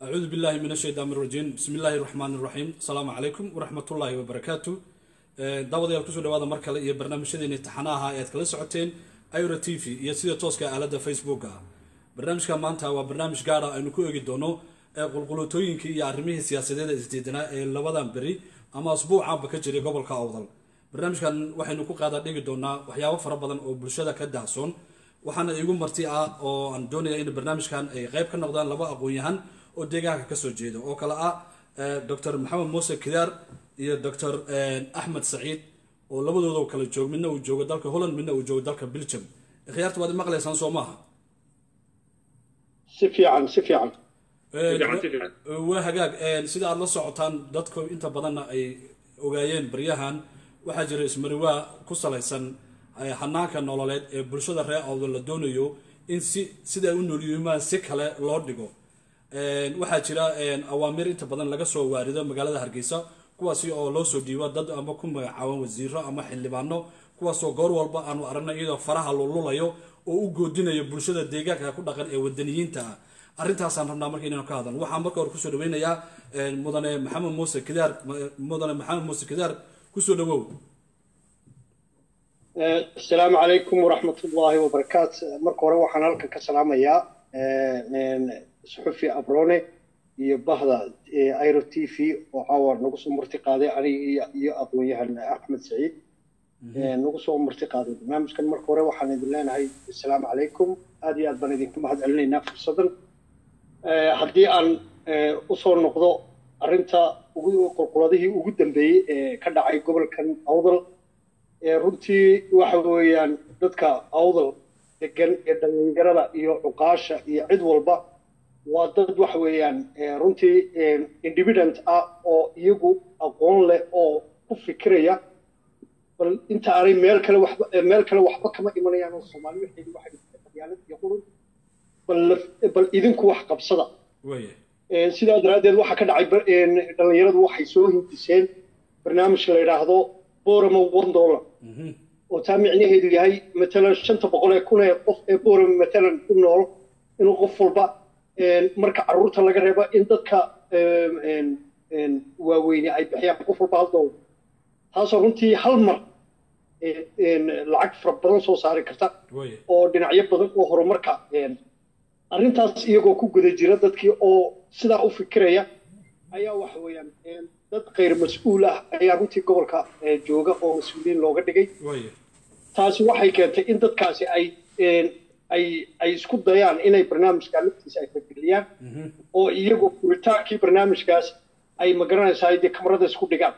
acuudu billahi min ashaytaan rajiim bismi illaahi raxmaan raxiim asalaamu calaykum waraxmatullaahi wabarakaatu daawadayaal ku soo dhawaada mar kale iyo barnaamijyadeeni taxanaha ee aad kala socoteen ira t v iyo sida tooska aalada facebooka barnaamijka maanta waa barnaamij gaara aynu ku eegi doono qulqulutooyinkii iyo arrimihii siyaasadeeda isdiidanaa ee labadan beri ama asbuucaanba ka jiray gobolka awdal barnaamijkan waxaynu ku qaada dhigi doonaa waxyaabo fara badan oo bulshada ka daahsoon waxaana igu marti ah oo aan doonaya in barnaamijkan ay qeyb ka noqdaan laba aqoon-yahan oo deegaanka ka soo jeeda oo kale ah docor maxamed muuse kidaar iyo docor axmed saciid oo labadooda kala joog midna uu joogo dalka holland midna uu joogo dalka belgium. Khiyaarta waad maqlaysaan soo maaha? Si fiican si fiican. Waa hagaag. Sida aada la socotaan dadku inta badanna ay ogaayeen baryahan. Waxaa jira ismariwaa ku salaysan hanaanka nololeed ee bulshada reer awdo la doonayo in si sida u noolyimaan si kale loo dhigo waxaa jira awaamiir inta badan laga soo waarido magaalada hargeysa kuwaasi oo loo soo dhiibo dad ama ku magacaaban wasiiro ama xildhibaano kuwaasoo goor walba aanu aragna iyadoo faraha lululayo oo u goodinayo bulshada deegaanka ku dhaqan ee wadaniyiinta ah arrintaasaan rabnaa marka inaynu ka hadalno. Waxaan marka hore ku soo dhaweynayaa mudane maxamed muuse kidaar mudane maxamed muuse kidaar ku soo dhawow. Asalaamu calaykum waraxmat ullaahi wabarakaatu marka hore waxaan halkan ka salaamayaa suxufi abrone iyo bahda iro t v oo caawa nagu soo marti qaaday aniga iyo aqoon-yahan axmed saciid nagu soo marti qaaday. Barnaamijkan marka hore waxaan idin leenahay asalaamu calaykum. Aad iyo aad baan idinka mahad celinaynaa fursadan. Haddii aan u soo noqdo arrinta qulquladihii ugu dambeeyey ee ka dhacay gobolkan awdal runtii waxa weeyaan dadka awdal degan ee dhallinyarada iyo cuqaasha iyo cid walba waa dad waxa weeyaan runtii independent ah oo iyagu aqoon leh oo ku fikiraya bal inta aanay meel kale waxba meel kale waxba kama imanayaan oo soomaali waxeedi waxay qabyaalad iyo qurun bal bal idinku wax qabsada. Sidaa daraaddeed waxaa ka dhacay dhallinyaradu waxay soo hindiseen barnaamij la yidhaahdo boramo one dollar. Oo taa micnaheedu yahay matalan shanta boqol ee kun ee qof ee boramo matalan ku nool inuu qof walba marka carruurta laga reebo in dadka waaweyne ay bixiyaan qof walba hal dollar taasoo runtii hal mar lacag fara badan soo saari karta oo dhinacyo badan oo horumarka arrintaas iyagoo ku guda jira dadkii oo sidaa u fikiraya ayaa waxa weeyaan dad khayr mas'uul ah ayaa runtii gobolka jooga oo mas'uuliyiin looga dhigay. Taasi waxay keentay in dadkaasi ay ay ay isku dayaan inay barnaamijka laftiisa ay fageliyaan oo iyagoo furitaankii barnaamijkaas ay ma garanaysaa dee kamarada isku dhigaan.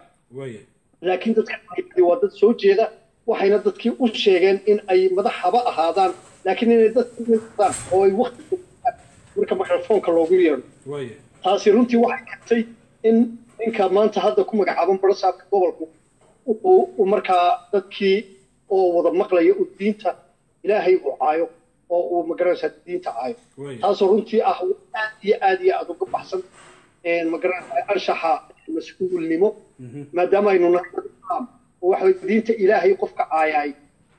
Laakiin dadka waa dad soo jeeda waxayna dadkii u sheegeen in ay madax haba ahaadaan. Laakiin inay dadkudaan oo ay wakti marka microfoonka loogu yeedho taasi runtii waxay keentay in ninka maanta hadda ku magacaaban barasaabka gobolku markaa dadkii oo wada maqlaya uu diinta ilaahay uu caayo oo uu ma garanaysaa diinta caayo taasoo runtii ah aad iyo aad iyo aad uga baxsan ma garanaysaa anshaxa mas'uulnimo maadaama aynu nahay oo waxa diinta ilaahay qofka caayaay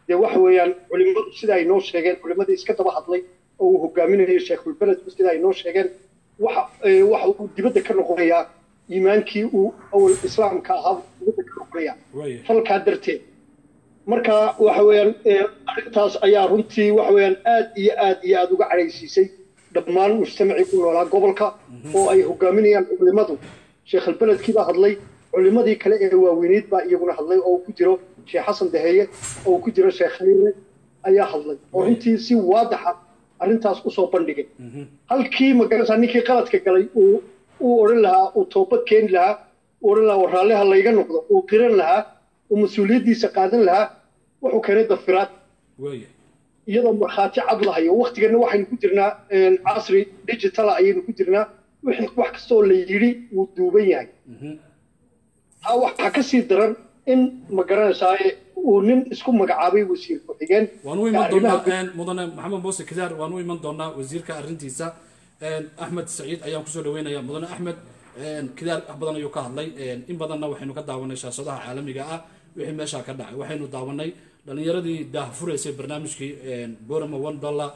dee waxa weeyaan culimadu sida ay noo sheegeen culimadii iska daba hadlay oo uu hogaaminayo sheekhulbeledku sida ay noo sheegeen waxa waxa uu dibadda ka noqonayaa iimaankii uu awal islaamka ahaa dibadda ka noqonaya falkaa darteed marka waxa weeyaan arrintaas ayaa runtii waxa weeyaan aad iyo aad iyo aad uga cadhaysiisay dhammaan mujtamacii ku noolaa gobolka oo ay hogaaminayaan culimadu. Sheekhalbeledkii baa hadlay culimadii kale ee waaweyneyd baa iyaguna hadlay oo ku jiro sheekh xasan daheeye oo ku jiro sheekh khayre ayaa hadlay. Oo runtii si waadaxa arrintaas u soo bandhigay. Halkii magarasa ninkii qaladka galay uu uu odhan lahaa uu toobad keeni lahaa uu odhan lahaa waraalleha layga noqdo uu qiran lahaa uu mas'uuliyaddiisa qaadan lahaa wuxuu keenay dafiraad. Iyadoo markhaati cad lahayo waktigana waxaynu ku jirnaa casri digitala ayaynu ku jirnaa wax kastoo la yidhi wuu duuban yahay. Taa waxaa ka sii daran in ma garanaysaa uu nin isku magacaabay wasiir ku-xigeen. Waan u iman doonaa mudane maxamed muuse kidaar waan u iman doonaa wasiirka arrintiisa. Axmed saciid ayaan ku soo dhaweynayaa mudane axmed kidaar wax badan ayuu ka hadlay. In badanna waxaynu ka daawanay shaashadaha caalamiga ah. Wixii meeshaa ka dhacay waxaynu daawanay dhalinyaradii daahfuraysay barnaamijkii borama one dollar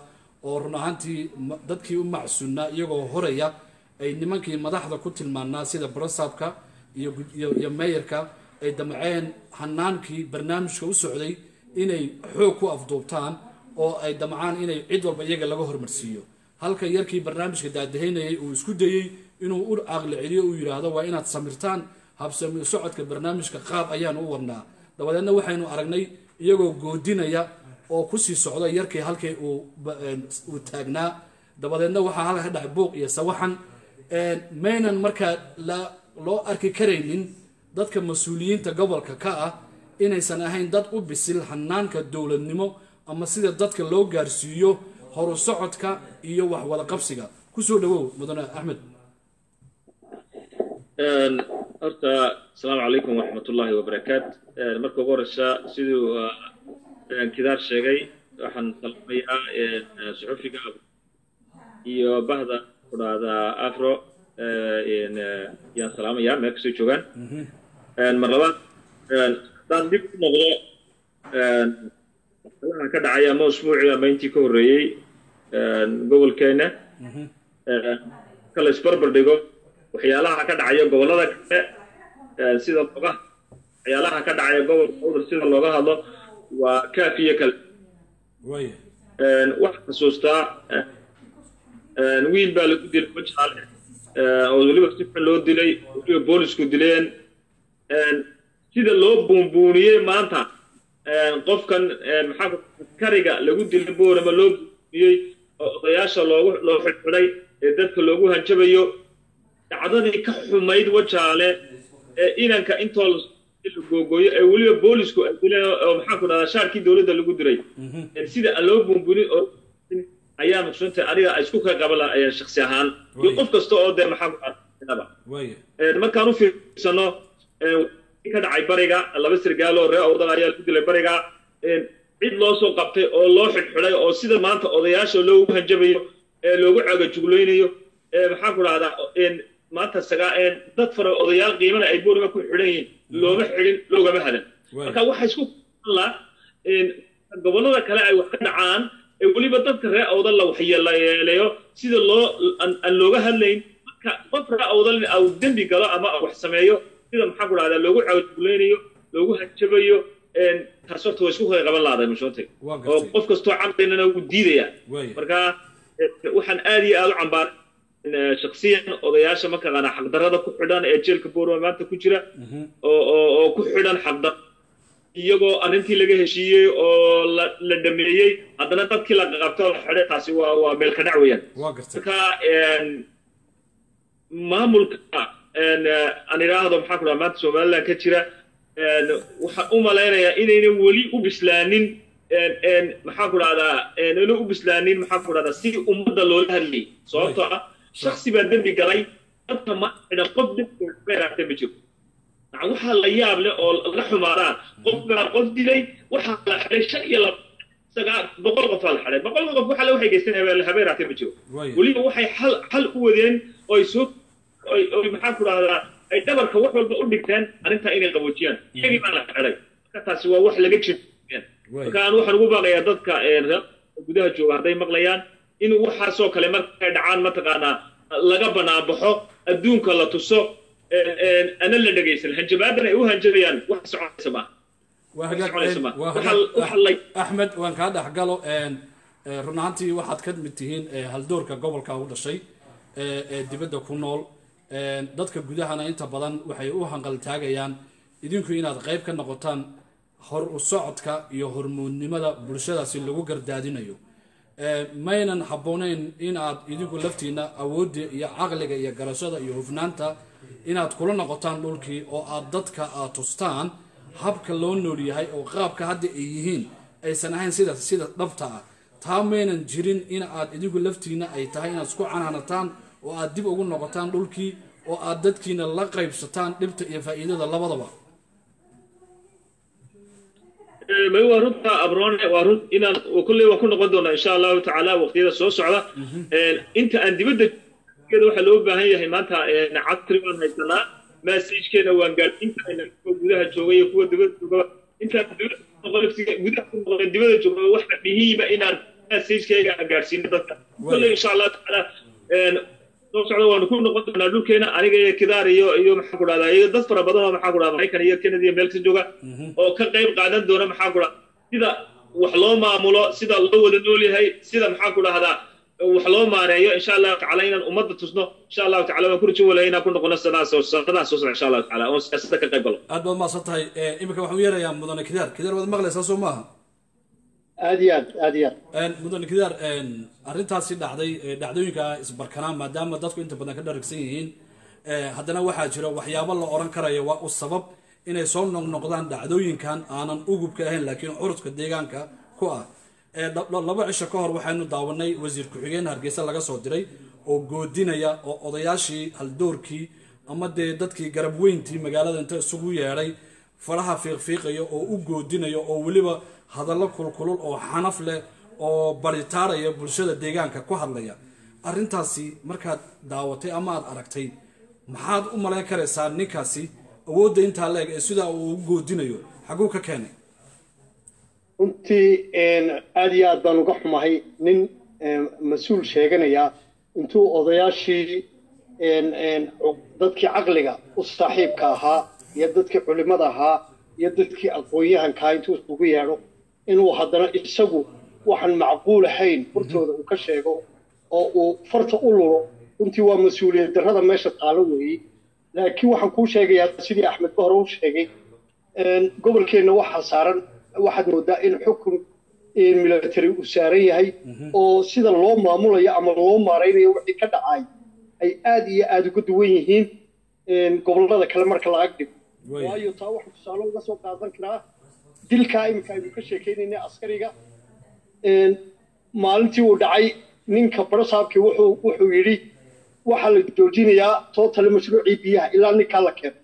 oo run ahaantii dadkii u macsunnaa iyagoo horaya ay nimankii madaxda ku tilmaanaa sida brasabka iyo iyo meeyarka ay damceen hanaankii barnaamijka u socday inay xoog ku afduubtaan oo ay damcaan inay cid walba iyaga laga hormarsiiyo. Halka yarkii barnaamijka daadahaynayay uu isku dayey inuu u caqli celiyo uu yidhaahdo waa inaad samirtaan habsami socodka barnaamijka qaab ayaan u wadnaa dabadeedna waxaynu aragnay iyagoo goodinaya oo ku sii socda yarkii halkii uu taagnaa. Dabadeedna waxaa halka ka dhacay buuq iyo sawaxan. Maynan markaa loo arki karaynin dadka mas'uuliyiinta gobolka ka ah inaysan ahayn dad u bisil hanaanka dowladnimo ama sida dadka loo gaarsiiyo horu socodka iyo wax wada qabsiga. Kusoo dhawow mudane axmed horta asalaamu calaykum waraxmatullaahi wabarakaat marka ugu horeysa siduu kidaar sheegay waxaan salamayaa suxufiga iyo bahda ku dhahda afro yaan salaamayaa meel kastoo joogaan. Mar labaad haddaan dib u noqdo waxyaalaha ka dhacay ama usbuucii ama intii ka horreeyey gobolkeena ka la isbarbar dhigo waxyaalaha ka dhacaya gobollada kale sida looga waxyaalaha ka dhacaya gobolka udur sida looga hadlo waa kaafiyo kale. Waxaan xasuustaa wiil baa lagu dilay majaale oo weliba si xun loo dilay weliba boolisku dileen. Sida loo buunbuuniyey maanta qofkan maxaa kariga lagu dilay boorama loo buunbuuniyey oo odayaasha loogu loo xidhxidhay ee dadka loogu hanjabayo dacdadii ka xumayd wajaale ee inanka intoo la googooyo ee weliba boolisku ay dileen oo maxaa ku dhahdaa shaarkii dowladda lagu diray. Sida aan loo buunbuunin oo ayaa maqsuunta adiga isku ka qaban lahaayeen shaksi ahaan. Iyo qof kasta oo dee maxaa ku dhahdaa markaan u fiirsano ka dhacay bariga laba sirgaal oo ree awdal ayaa lagu dilay bariga cid loo soo qabtay oo loo xidhxidhay oo sida maanta odayaasha loogu hanjabayo ee loogu cagajuglaynayo maxaa ku dhahdaa maanta dad fara odayaal qiimana ay boorima ku xidhan yihiin looma xidhin loogama hadan marka waxa isku la gobollada kale ay wax ka dhacaan ee weliba dadka ree awdal la waxyeeleeyo sida loo aan looga hadlayn. Marka qof ree awdal au dembi galo ama wax sameeyo sida maxaa ku dhahdaa loogu cagajuglaynayo loogu hanjabayo taas horta waa isku qaban lahday mashuuntay oo qof kastoo caqlinana wuu diidaya marka waxaan aad iyo aad u cambaaray shaksiyan odayaasha mataqaanaa xaqdarrada ku xidhan ee jeelka boorma maanta ku jira. Oo oo ku xidhan xaqdar. Iyagoo arrintii laga heshiiyey oo la dhameeyey haddana dadkii la qabto la xidhay taasi waa waa meelka dhac weeyaan. Marka maamulka aan idhaahdo maxaa ku dhaha maanta somaliland ka jira waxaan u malaynayaa inaynan weli u bislaanin maxaa ku dhahdaa ina u bislaanin maxaa ku dhahdaa si ummadda loola hadlayay sababtoo ah shaksi baa dembi galay dadka ma xidhan qof dembi beeraata ma jiro. Waxaa la yaab leh oo la xumaadaa qof baa qof dilay waxaa la xidhay shan iyo laba boqol qof baa la xidhay. Boqol qof waxaa le waxay geysteen habeeraata ma jiro. Weliba waxay xal xal u wadeen oo ay soo oy maxaa ku dhahdaa ay dhabarka wax walba u dhigteen arrintaa inay qaboojiyaan. Iyagii baa la xidhay. Marka taasi waa wax laga jiro marka aan waxaan ugu baaqayaa dadka gudaha jooga hadday maqlayaan in waxaasoo kale markay dhacaan mataqaanaa laga banaanbaxo adduunka la tuso ana la dhegaysan hanjabaadan ay u hanjabayaan wax soconaysa maaha axmed waan kaa dhexgalo run ahaantii waxaad ka mid tihiin haldoorka gobolka u dhashay ee dibadda ku nool. Dadka gudahana inta badan waxay u hanqaltaagayaan idinku inaad qayb ka noqotaan hor u socodka iyo hormuudnimada bulshadaasi lagu gardaadinayo maynan habbooneyn in aad idinku laftiina awoodda iyo caqliga iyo garashada iyo hufnaanta inaad kula noqotaan dhulkii oo aad dadka aad tustaan habka loo nool yahay oo qaabka hadda ay yihiin aysan ahayn sida sida dhabta ah. Taa maynan jirin in aad idinku laftiina ay tahay inaad isku canaanataan oo aad dib ugu noqotaan dhulkii oo aad dadkiina la qaybsataan dhibta iyo faa'iidada labadaba waa runta abroone waa run inaan kolley waan ku noqon doonaa insha allahu tacaala waqtiyada soo socda. Inta aan dibadda waxaa loo baahan yahay maanta casri baan haysanaa massajkeena waan gaadhin karayna kuwa gudaha jooga iyo kuwa dibadda jooga intaan gudaha ku dibadda jooga waxa muhiima inaan massajkeyga aan gaadhsiino dadka kolley insha allahu tacaala soo socda waanu ku noqon doonaa dhulkeena aniga iyo kidaar iyo iyo maxaa ku dhahdaa iyo dad fara badan oo maxaa ku dhahdaa maraykan iyo iyo meel kasta jooga oo ka qayb qaadan doona maxaa ku dhahdaa sida wax loo maamulo sida loo wada nool yahay sida maxaa ku dhahdaa wax loo maareeyo insha allahu tacala inaan ummadda tusno insha allahu tacala waan ku rajo walaya inaan ku noqono sanadaas oo sanadaas soo socda insha allahu tacala oon siyaasadda ka qayb galo aad baad mahadsan tahay iminka waxaan u yeerayaa mudane kidaar kidaar waad maqlaysaa soo maaha aad iyo aad dhacday dhacdooyinka isbarkanaa maadaama dadku inta badan ka dharagsan yihiin haddana waxaa jira waxyaabo la oran karaya waa u sabab inay soo noqnoqdaan dhacdooyinkan aanan ugubka ahayn laakiin curudka deegaanka ku ah. Laba cisho ka hor waxaynu daawanay wasiir ku-xigeen hargeysa laga soo diray oo goodinaya oo odayaashii haldoorkii ama dee dadkii garab weyntii magaalada inta isugu yeedhay faraha fiiqfiiqaya oo u goodinaya oo weliba hadallo kulkulul oo xanaf leh oo baritaaraya bulshada deegaanka ku hadlaya. Arrintaasi markaad daawatay ama aad aragtay maxaad u malayn karaysaa ninkaasi awoodda intaa la eg ee sidaa uu u goodinayo? Xaguu ka keenay. Runtii aad iyo aad baan uga xumahay. Nin mas'uul sheeganaya intuu odayaashii dadkii caqliga u saaxiibka ahaa iyo dadkii culimada ahaa iyo dadkii aqoon-yahankaa intuu isugu yeedho inuu haddana isagu waxaan macquul ahayn hortooda uu ka sheego oo uu farta u lulo. Runtii waa mas'uuliyad darrada meesha taalo weeyey laakiin waxaan kuu sheegayaa sidii axmed bahore u sheegay gobolkeenna waxaa saaran waxaad moodaa in xukun military uu saaran yahay oo sida loo maamulayo ama loo maaraynayo wixii ka dhacay ay aad iyo aada uga duwan yihiin gobollada kale marka la agdhigo waayo taa waxaa tusaale uga soo qaadan karaa dilkaa iminka aynu ka sheekaynayna askariga. Maalintii uu dhacay ninka barasaabkii wuxuu wuxuu yidhi waxaa la joojinayaa tootale mashruucii biyaha ilaa ninkaa la keeno.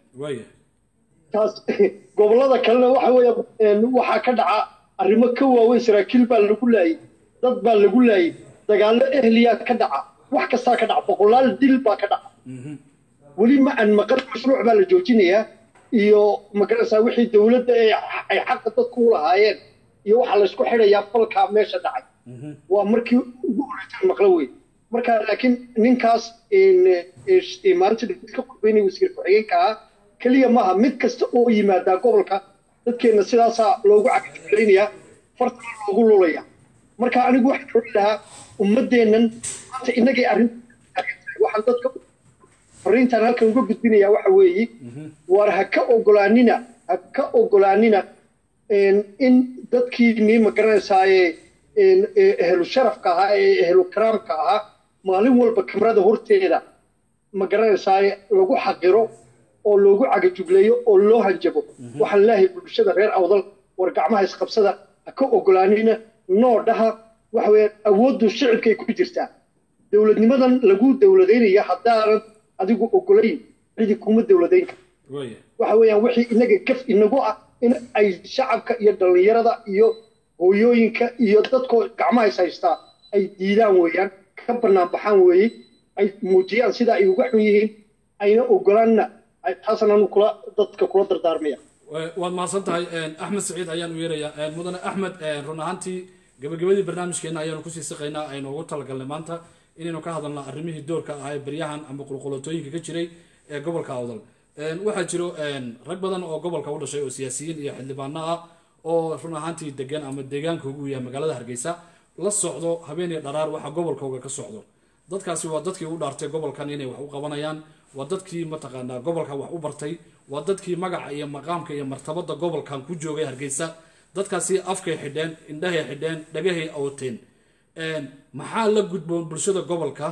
Taas gobollada kalena waxa weeye waxaa ka dhaca arrimo ka waaweyn saraakiil baa lagu laayay dad baa lagu laayay dagaallo ehliyaa ka dhaca wax kastaa ka dhaca boqolaal dil baa ka dhaca. Weli ma aan maqan mashruuc baa la joojinayaa iyo magaraysaa wixii dowladda ay xaqa dadku u lahaayeen iyo waxaa laysku xidhayaa falkaa meesha dhacay. Waa markii ugu horeytaan maqlo wey marka laakiin ninkaas maalinta ka qurbeynaya wasiir ku-xigeenka ah keliya maaha mid kasta oo yimaadaa gobolka. Dadkeenna sidaasaa loogu cagajuglaynayaa fartana loogu lulaya marka anigu waxaan oran lahaa ummaddeennan maanta innagay arrinta waxaan dadka fariintaan halkan uga gudbinayaa waxa weeye war ha ka ogolaanina ha ka ogolaanina in dadkiinii ma garanaysaaye ehlu sharafka ahaa ee ehlu karaamka ahaa maalin walba kamarada horteeda ma garanaysaaye lagu xaqiro oo loogu cagajugleeyo oo loo hanjabo. Waxaan leeyahay bulshada reer awdal war gacmaha isqabsada ha ka ogolaanina noo dhaha waxa weeyaan awooddu shicibkay ku jirtaa. Dowladnimadan lagu dowladaynaya haddaanan adigu ogolayn cidi kuma dowladayn kara waxa weeyaan wixii inaga gaf inagu ah in ay shacabka iyo dhallinyarada iyo hooyooyinka iyo dadkoo gacmaha is haystaa ay diidaan weeyaan ka bannaan baxaan weeye ay muujiyaan sida ay uga xun yihiin ayna ogolaanna taasna anu kula dadka kula dardaarmaya. Waad mahadsan tahay axmed saciid ayaan u yeerayaa mudane axmed run ahaantii gabagabadii barnaamijkeena ayaanu ku sii siqaynaa aynu ugu talagalnay maanta inaynu ka hadalno arrimihii doorka ahaa ee baryahan ama qulqulatooyinka ka jiray ee gobolka awdal. Waxaa jiro rag badan oo gobolka u dhashay oo siyaasiyiin iyo xildhibaano ah oo run ahaantii degan ama deegaankooga uu yahay magaalada hargeysa la socdo habeen iyo dharaar waxa gobolkooga ka socdo. Dadkaasi waa dadkii u dhaartay gobolkan inay wax u qabanayaan waa dadkii mataqaanaa gobolka wax u bartay waa dadkii magaca iyo maqaamka iyo martabada gobolkan ku joogay hargeysa. Dadkaasi afkay xidheen indhahay xidheen dhagahay awteen maxaa la gudboon bulshada gobolka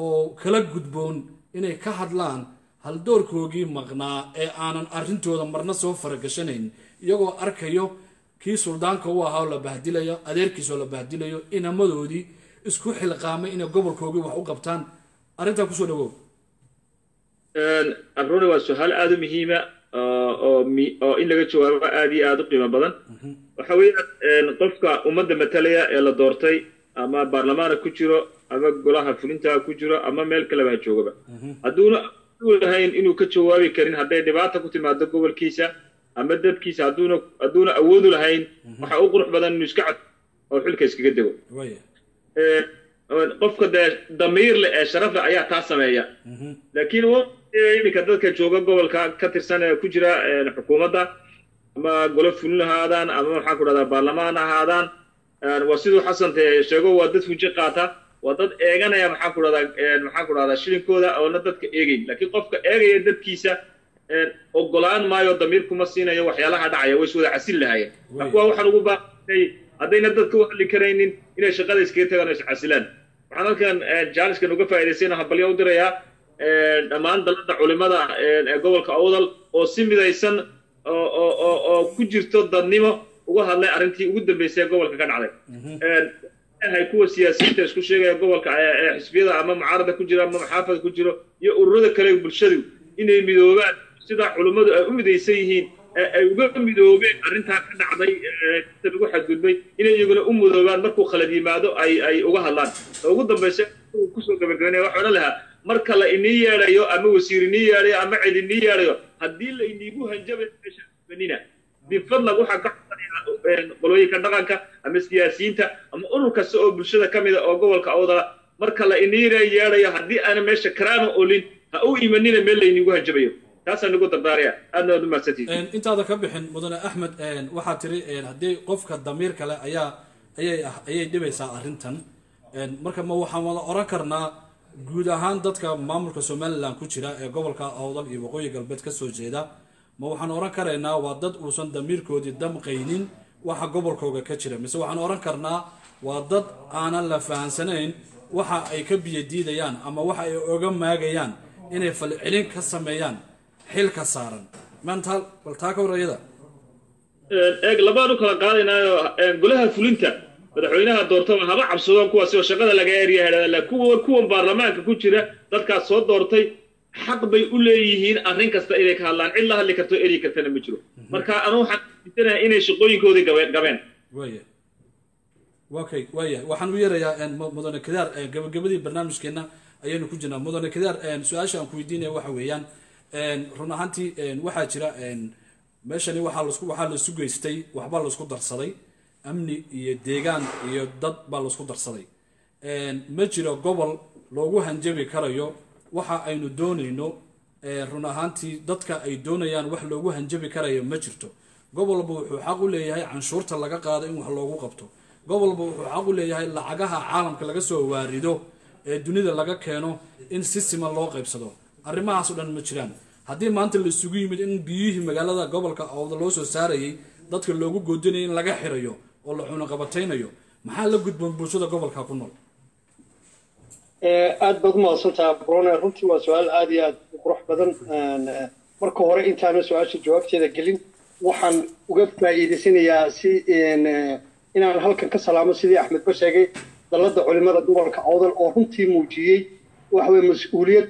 oo kala gudboon inay ka hadlaan haldoorkoogii maqnaa ee aanan arrintooda marna soo faragashanayn iyagoo arkayo kii suldaanka u ahaa oo la bahdilayo adeerkiisoo la bahdilayo inamadoodii isku xilqaamay inay gobolkoogii wax u qabtaan. Arrintaa ku soo dhawow. Abrone waa su'aal aada u muhiima oo oo in laga jawaabo aada iyo aada u qiimo badan. Waxa weeyaan qofka ummadda matalaya ee la doortay ama baarlamaana ku jiro ama golaha fulinta ku jiro ama meel kaleba ha joogaba. Hadduuna lahayn inuu ka jawaabi karin hadday dhibaata ku timaado gobolkiisa ama dadkiisa hadduuna hadduuna awoodu lahayn waxa u qurux badan inuu iska cad oo xilka iskaga dego. Qofka dee damiir leh ee sharaf leh ayaa taa sameeya. Laakiin iminka dadka jooga gobolka ka tirsan ee ku jira xukuumadda ama golo fulin ahaadaan ama maxaan ku dhahdaa baarlamaan ahaadaan. Waa siduu xasan sheego waa dad fuji qaata waa dad eeganaya maxaan ku dhahdaa maxaan ku dhahdaa shilinkooda oona dadka eegayn. Laakiin qofka eegaya dadkiisa ogolaan maayo damiir kuma siinayo waxyaalaha dhacaya way iswada casin lahaayeen. Kuwa waxaan ugu baaqay haddayna dadka u hadli karaynin inay shaqada iskaga tagaan oo iscasilaan waxaan halkan jaaliskan uga faa'iidaysayna habalyo u dirayaa dhammaan dalada culimada ee gobolka awdal oo si midaysan oo ku jirto dadnimo uga hadlay arrintii ugu dambeysay ee gobolka ka dhacday. Hay kuwa siyaasiyiinta isku sheegaya gobolka ee xisbiyada ama mucaarada ku jira ama maxaafada ku jiro iyo ururada kale bulshadu inay midoobaan. Sida culimmadu ay u midaysan yihiin ay uga midoobeen arrintaa ka dhacday inta lagu xadgudbay inay iyaguna u midoobaan markuu khalad yimaado ay ay uga hadlaan. Ugu dambaysa ku soo gabagabanaya waxaa odhan lahaa marka la inii yeedhayo ama wasiir inii yeedhayo ama cid inii yeedhayo haddii la iniigu hanjabay meesha banina bifadlag waxaa ka codsanayaa qolooyinka dhaqanka ama siyaasiyiinta ama urur kasta oo bulshada ka mida oo gobolka awdala marka la inii yeedhayo haddii aana meesha karaama olin ha u imanina meel la hanjabayo. Taasaan ugu dardaaraya. Aadna intaada ka bixin mudane axmed waxaa tiri haddii qofka damiir kale ayaa ayay ayay dhibaysaa arrintan. Marka ma waxaan wada oran karnaa guud ahaan dadka maamulka somalilan ku jira ee gobolka awdal iyo waqooyi galbeed ka soo jeeda ma waxaan oran karaynaa waa dad uusan damiirkoodii damqaynin waxa gobolkooga ka jira. Mise waxaan oran karnaa waa dad aanan la fahansanayn waxa ay ka biyadiidayaan ama waxa ay oga maagayaan inay falcelin ka sameeyaan xilka saaran. Maanta bal taa ka eeg labaan u kala qaadaynaayo golaha fulinta madaxweynaha doortaba haba cabsadaan kuwaasi oo shaqada laga eryaha kuwa kuwan baarlamaanka ku jira dadkaas soo doortay xaq bay u leeyihiin arrin kasta inay ka hadlaan. Cid la hadli karto eryi kartana ma jiro. Marka anu waxaan aaminsanahay inay shaqooyinkoodii gabeen. Waya okay waya waxaan u yeerayaa mudane kadaar gabagabadii barnaamijkeena ayaynu ku jirnaa. Mudane kadaar su'aasha aan ku weydiinaya waxa weeyaan run ahaantii waxaa jira meeshani waxaa lasku waxaa laisu geystay waxbaa la isku darsaday amni iyo deegaan iyo dad baa la isku darsaday. Ma jiro gobol loogu hanjabi karayo waxa aynu doonayno run ahaantii dadka ay doonayaan wax loogu hanjabi karayo ma jirto. Gobolba wuxuu xaq u leeyahay canshuurta laga qaado in wax loogu qabto. Gobolba wuxuu xaq u leeyahay lacagaha caalamka laga soo waarido ee dunida laga keeno in si siman loo qaybsado. Arrimahaas o dhan ma jiraan. Haddii maanta la isugu yimid in biyihii magaalada gobolka awda loo soo saarayay dadka loogu goodinayo in laga xirayo oo la cunaqabataynayo maxaa la gudboon bulshada gobolka ku nool aad baad umahadsantaha brone runtii waa su'aal aad iyo aad u qurux badan. Marka hore intaana su'aasha jawaabteeda gelin waxaan uga faa'iidaysanayaa si inaan halkan ka salaamo sidii axmed ba sheegay dalladda culimada gobolka awdal oo runtii muujiyey waxa weye mas'uuliyad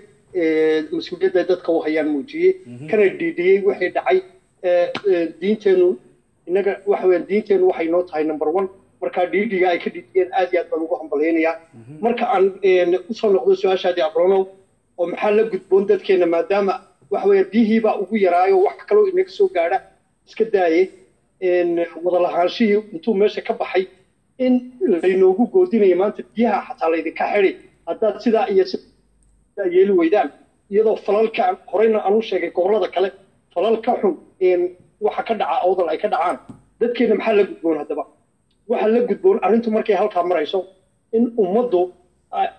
mas'uuliyadda dadka u hayaan muujiyey. Kana dhiidhiyey wixii dhacay. Diinteenu innaga waxa weeyaan diinteenu waxay noo tahay number one. Markaa dhiidhiga ay ka dhiidhiyeen aad iyo aad baan ugu hambalyaynayaa marka aan u soo noqdo su'aashaadii abronow oo maxaa la gudboon dadkeena maadaama waxa weeye biyihiibaa ugu yaraayo wax kaloo inaga soo gaadha iska daaye. Wada lahaanshihii intuu meesha ka baxay in laynoogu goodinayo maanta biyaha xataa laydinka xidi haddaad sidaa iyo sidaa yeeli weydaan iyadoo falalka horeyna aanu sheegay gobollada kale falal ka xun waxa ka dhaca awdal ay ka dhacaan. Dadkeena maxaa la gudboon haddaba? Waxaa la gudboon arrintu markay halkaa marayso in ummaddu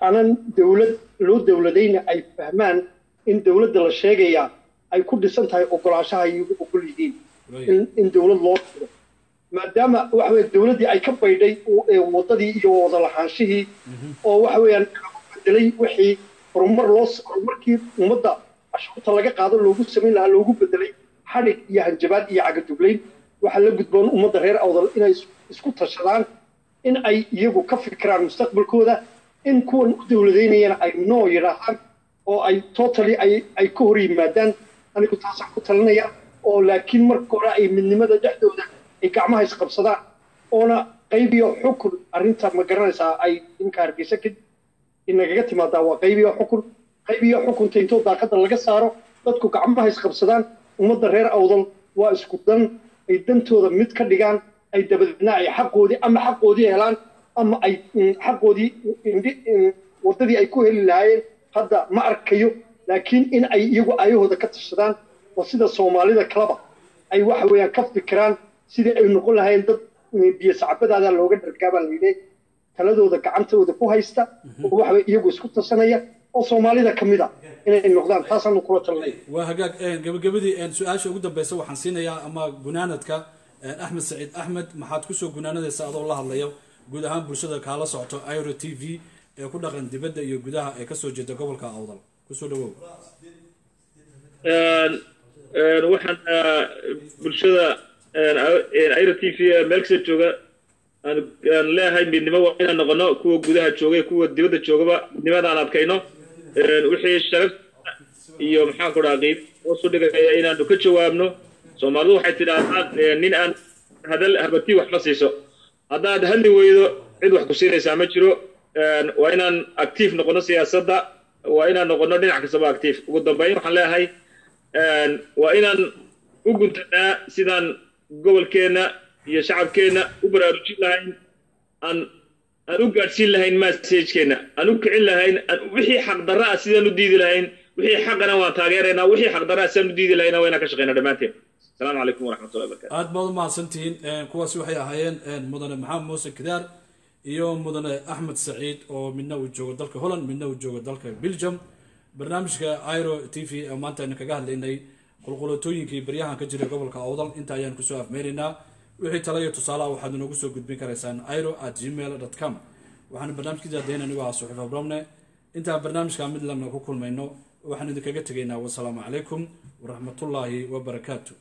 aanan dowlad loo dowladayna ay fahmaan in dowladda la sheegayaa ay ku dhisan tahay ogolaanshaha iyagu ogol yihiin in dowlad loo firo maadaama waxa weye dowladdii ay ka baydhay waddadii iyo wada lahaanshihii oo waxa weeyaan bedelay wixii horumar loo horumarkii ummadda cashuurta laga qaado loogu samayn lahaa loogu bedelay xadhig iyo hanjabaad iyo cagadublayn waxaa la gudboon ummadda reer awdal inay isku tashadaan in ay iyagu ka fikiraan mustaqbalkooda in kuwan u dowladaynayana ay noo yidhaahaan oo ay totally ay ka hor yimaadaan. Anigu taasaan ku talinaya oo laakiin marka hore ay midnimada dhexdooda ay gacmaha isqabsadaan oona qaybiyo xukun arrinta ma garanaysaa ay inka hargeysa kadib. Inagaga timaadaa waa qaybiyo xukun qaybiyo xukunta intoo daaqada laga saaro dadku gacmaha isqabsadaan ummadda reer awdal waa isku dan ay dantooda mid ka dhigaan ay dabadeedna ay xaqoodii ama xaqoodii helaan ama ay xaqoodii waddadii ay ku heli lahaayeen. Hadda ma arkayo laakiin in ay iyagu ayahooda ka tashadaan oo sida soomaalida kaleba ay waxa weeyaan ka fikiraan sidii ay noqon lahaayeen dad biyo sacbadaada looga dhargaabaa la yidhi. Taladooda gacantooda ku haysta oo waxa iyagu isku tasanaya oo soomaalida ka mid a inay noqdaan taasaanu kula talinay waa hagaag. Gabagabadii su'aasha ugu dambeysa waxaan siinayaa ama gunaanadka axmed saciid axmed maxaad ku soo gunaanadaysa adoo la hadlayo guud ahaan bulshada kaala socoto iro t v ee ku dhaqan dibadda iyo gudaha ee ka soo jeeda gobolka awdal. Kusoo dhawow. Waxaan bulshada iro t v meel kasta jooga aan leeyahay midnimo waa inaan noqono kuwa gudaha joogay kuwa dibadda joogaba midnimadaan adkayno wixii sharaf iyo maxaan ku dhaha hoosu dhigaya inaanu ka jawaabno soomaalidu waxay tidhaahdaa nin aan hadal habatii wax ma siiso. Haddaad hadli weydo cid wax ku siinaysaa ma jiro. Waa inaan actiif noqono siyaasadda waa inaan noqono dhinac kastaba actiif ugu dambeyn waxaan leeyahay waa inaan u guntanaa sidaan gobolkeenna iyo shacabkeenna u baraarujin lahayn aan aan u gaadhsiin lahayn masajkeenna aan u kicin lahayn. Wixii xaqdarra ah sidaan u diidi lahayn. Wixii xaqana waan taageeraynaa wixii xaqdarra ah sidaan u diidi lahayna waa inaan ka shaqeynaa dhammaanteen asalaamu calaykum waraxmatullahi wabarakatu aad baad u mahadsantihiin kuwaasi waxay ahaayeen mudane maxamed muuse kidaar iyo mudane axmed saciid oo midna uu joogo dalka holland midna uu joogo dalka belgium. Barnaamijka iro t v maanta aynu kaga hadlaynay qulqulatooyinkii baryahan ka jiray gobolka awdal. Inta ayaan ku soo afmeynaynaa wixii tala iyo tusaalaha waxaad inoogu soo gudbin karaysaan iro at gmail dot com. Waxaanu barnaamijkii daadayn anigu ahaa suxufa bromne intaan barnaamijka mid lamna ku kulmayno waxaan idinkaga tegaynaa wasalaamu calaykum waraxmatullaahi wabarakaatu